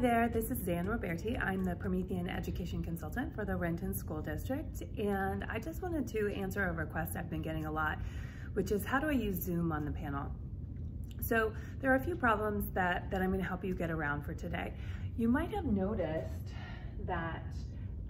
Diane Roberti. I'm the Promethean Education Consultant for the Renton School District, and I just wanted to answer a request I've been getting a lot, which is how do I use Zoom on the panel? So there are a few problems that, that I'm gonna help you get around for today. You might have noticed that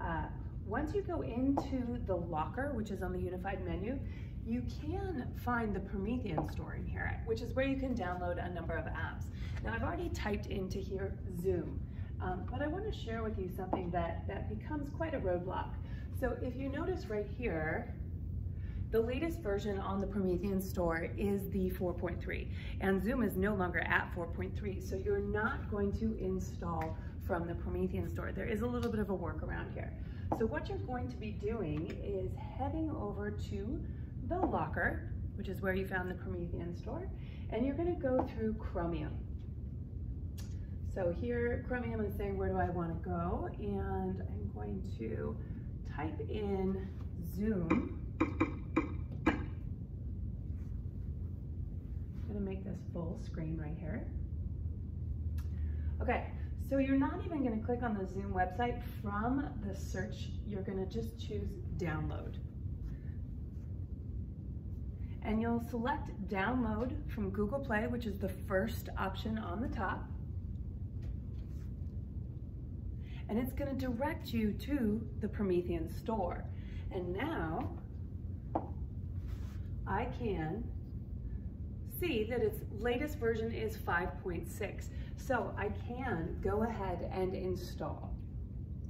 uh, once you go into the locker, which is on the unified menu, you can find the Promethean store in here, which is where you can download a number of apps. Now I've already typed into here Zoom, um, but I want to share with you something that, that becomes quite a roadblock. So if you notice right here, the latest version on the Promethean store is the 4.3, and Zoom is no longer at 4.3, so you're not going to install from the Promethean store. There is a little bit of a workaround here. So what you're going to be doing is heading over to the locker, which is where you found the Promethean store, and you're gonna go through Chromium. So here, Chromium is saying, where do I wanna go? And I'm going to type in Zoom. I'm gonna make this full screen right here. Okay, so you're not even gonna click on the Zoom website from the search, you're gonna just choose download and you'll select download from Google Play, which is the first option on the top. And it's gonna direct you to the Promethean store. And now I can see that its latest version is 5.6. So I can go ahead and install.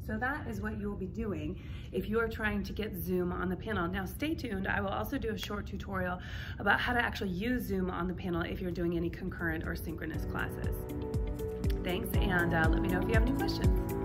So that is what you'll be doing if you are trying to get Zoom on the panel. Now stay tuned, I will also do a short tutorial about how to actually use Zoom on the panel if you're doing any concurrent or synchronous classes. Thanks, and uh, let me know if you have any questions.